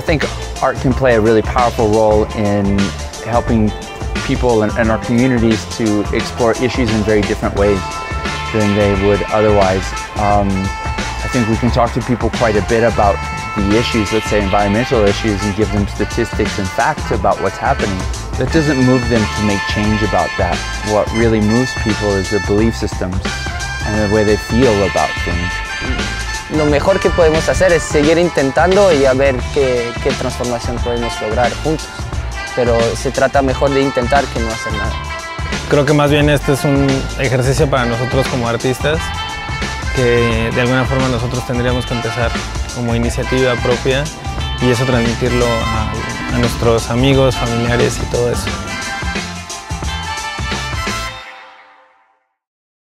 think art can play a really powerful role in helping people and, our communities to explore issues in very different ways than they would otherwise. Um, I think we can talk to people quite a bit about the issues, let's say environmental issues, and give them statistics and facts about what's happening. That doesn't move them to make change about that. What really moves people is their belief systems and the way they feel about. Lo mejor que podemos hacer es seguir intentando y a ver qué, transformación podemos lograr juntos. Pero se trata mejor de intentar que no hacer nada. Creo que más bien este es un ejercicio para nosotros como artistas que de alguna forma nosotros tendríamos que empezar como iniciativa propia y eso transmitirlo a nuestros amigos, familiares y todo eso.